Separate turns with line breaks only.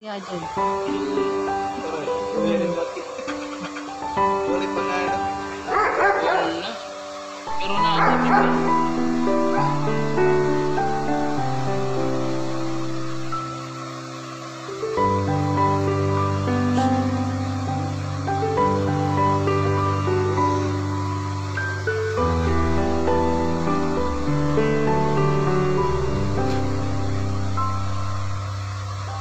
要剪